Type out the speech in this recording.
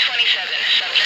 27, subject